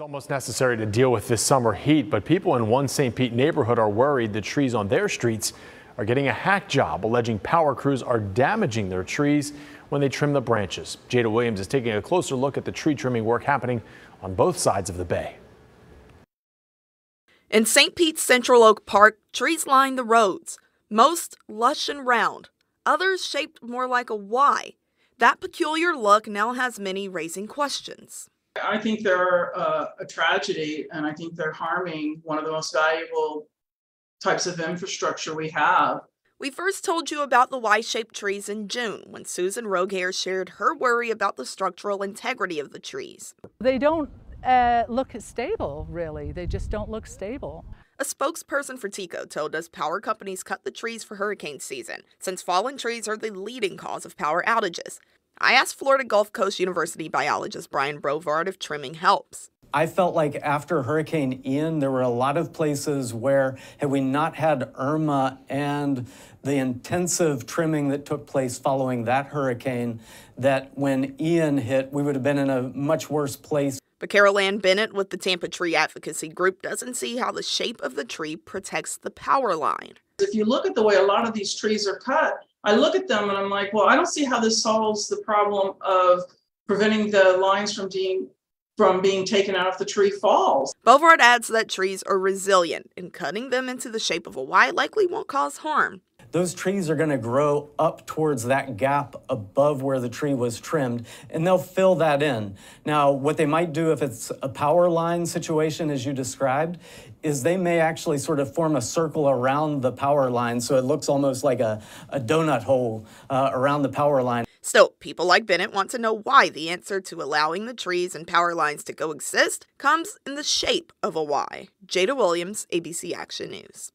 It's almost necessary to deal with this summer heat, but people in one St. Pete neighborhood are worried the trees on their streets are getting a hack job, alleging power crews are damaging their trees when they trim the branches. Jada Williams is taking a closer look at the tree trimming work happening on both sides of the bay. In St. Pete's Central Oak Park, trees line the roads, most lush and round, others shaped more like a Y. That peculiar look now has many raising questions. I think they're uh, a tragedy, and I think they're harming one of the most valuable types of infrastructure we have. We first told you about the Y shaped trees in June when Susan Rogair shared her worry about the structural integrity of the trees. They don't uh, look stable, really. They just don't look stable. A spokesperson for TECO told us power companies cut the trees for hurricane season, since fallen trees are the leading cause of power outages. I asked Florida Gulf Coast University biologist Brian Bovard if trimming helps. I felt like after Hurricane Ian, there were a lot of places where, had we not had Irma and the intensive trimming that took place following that hurricane, that when Ian hit, we would have been in a much worse place. But Carol Ann Bennett with the Tampa Tree Advocacy Group doesn't see how the shape of the tree protects the power line. If you look at the way a lot of these trees are cut, I look at them and I'm like, well, I don't see how this solves the problem of preventing the lines from being from being taken out if the tree falls. Bovard adds that trees are resilient and cutting them into the shape of a Y likely won't cause harm. Those trees are going to grow up towards that gap above where the tree was trimmed, and they'll fill that in. Now, what they might do if it's a power line situation, as you described, is they may actually sort of form a circle around the power line so it looks almost like a, a donut hole uh, around the power line. Still, people like Bennett want to know why the answer to allowing the trees and power lines to coexist comes in the shape of a Y. Jada Williams, ABC Action News.